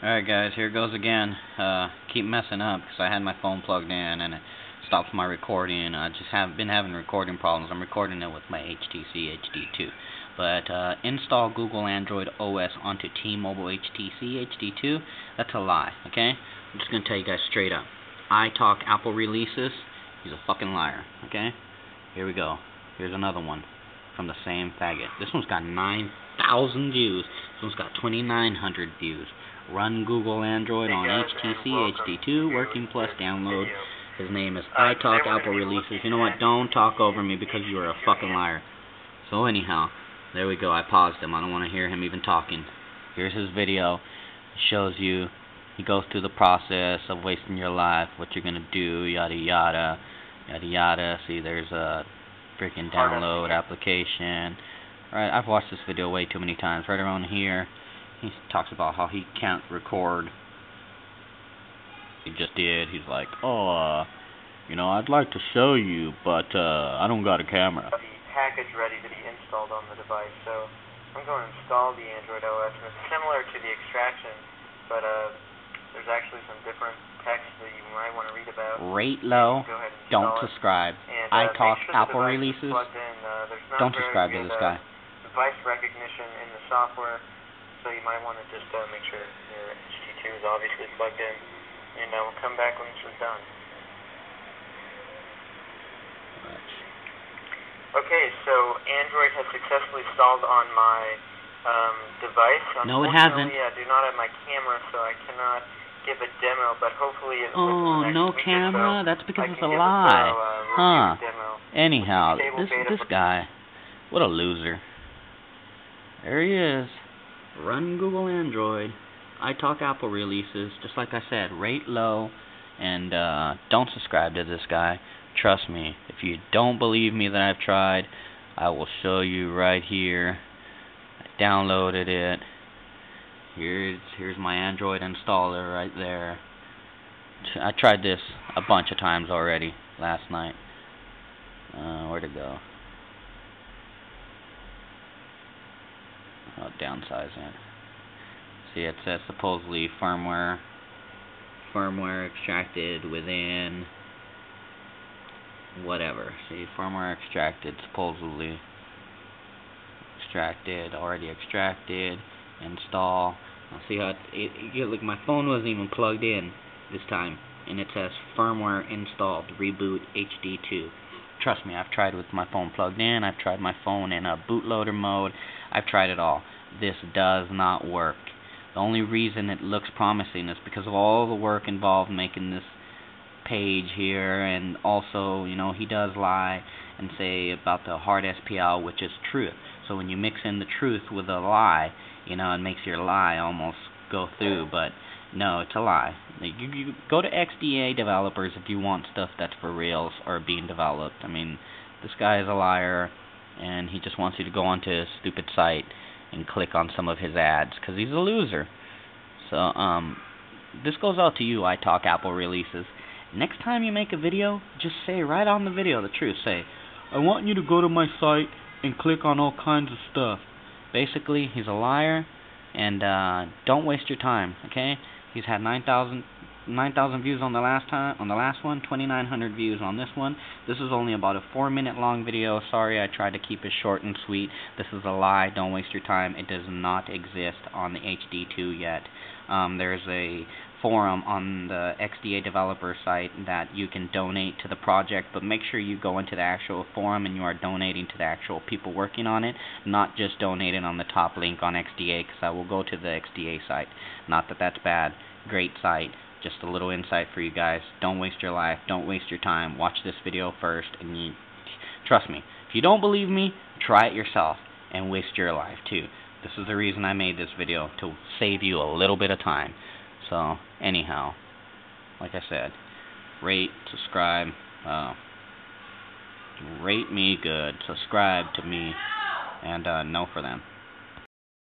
Alright guys, here goes again. Uh, keep messing up because I had my phone plugged in and it stops my recording. I just have been having recording problems. I'm recording it with my HTC HD2. But uh, install Google Android OS onto T-Mobile HTC HD2. That's a lie, okay? I'm just going to tell you guys straight up. I talk Apple releases. He's a fucking liar, okay? Here we go. Here's another one from the same faggot. This one's got 9,000 views. This one's got 2,900 views. Run Google Android on HTC HD2 Working Plus download. His name is I Talk Apple Releases. You know what? Don't talk over me because you are a fucking liar. So anyhow, there we go. I paused him. I don't want to hear him even talking. Here's his video. It shows you. He goes through the process of wasting your life, what you're gonna do, yada yada, yada yada. See, there's a freaking download application. Alright, I've watched this video way too many times. Right around here, he talks about how he can't record. He just did. He's like, oh, uh, you know, I'd like to show you, but uh, I don't got a camera. the package ready to be installed on the device. So I'm going to install the Android OS, and it's similar to the extraction, but uh, there's actually some different text that you might want to read about. Rate low. Go ahead and Don't subscribe. I uh, talk sure Apple releases. Uh, Don't subscribe to this uh, guy. Device recognition in the software, so you might want to just uh, make sure your HD2 is obviously plugged in, and uh, we'll come back when this is done. Okay, so Android has successfully installed on my um, device. No, it hasn't. Unfortunately, I do not have my camera, so I cannot give a demo. But hopefully, in Oh, within next no camera? So, That's because I it's a lie. Uh, Huh. Anyhow, this this guy, what a loser. There he is. Run Google Android. I talk Apple releases. Just like I said, rate low, and uh, don't subscribe to this guy. Trust me. If you don't believe me that I've tried, I will show you right here. I downloaded it. Here's here's my Android installer right there. I tried this a bunch of times already last night. Uh, where to go? Oh, downsize it. See, it says supposedly firmware, firmware extracted within whatever. See, firmware extracted, supposedly extracted, already extracted, install. Now see how it, it, it, look, my phone wasn't even plugged in this time, and it says firmware installed, reboot HD2. Trust me, I've tried with my phone plugged in. I've tried my phone in a bootloader mode. I've tried it all. This does not work. The only reason it looks promising is because of all the work involved making this page here, and also, you know, he does lie and say about the hard SPL, which is truth. So when you mix in the truth with a lie, you know, it makes your lie almost go through. But no, it's a lie. You, you go to XDA developers if you want stuff that's for reals or being developed. I mean, this guy is a liar, and he just wants you to go onto his stupid site and click on some of his ads because he's a loser. So, um, this goes out to you. I talk Apple releases. Next time you make a video, just say right on the video the truth. Say, I want you to go to my site and click on all kinds of stuff. Basically, he's a liar, and uh, don't waste your time. Okay? He's had 9,000 9,000 views on the last time on the last one, 2,900 views on this one. This is only about a four-minute long video. Sorry, I tried to keep it short and sweet. This is a lie. Don't waste your time. It does not exist on the HD2 yet. Um, there's a forum on the XDA developer site that you can donate to the project, but make sure you go into the actual forum and you are donating to the actual people working on it, not just donating on the top link on XDA, because I will go to the XDA site. Not that that's bad. Great site. Just a little insight for you guys. Don't waste your life. Don't waste your time. Watch this video first, and you trust me. If you don't believe me, try it yourself and waste your life too. This is the reason I made this video to save you a little bit of time. So, anyhow, like I said, rate, subscribe, uh, rate me good, subscribe to me, and uh, for them.